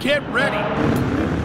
Get ready.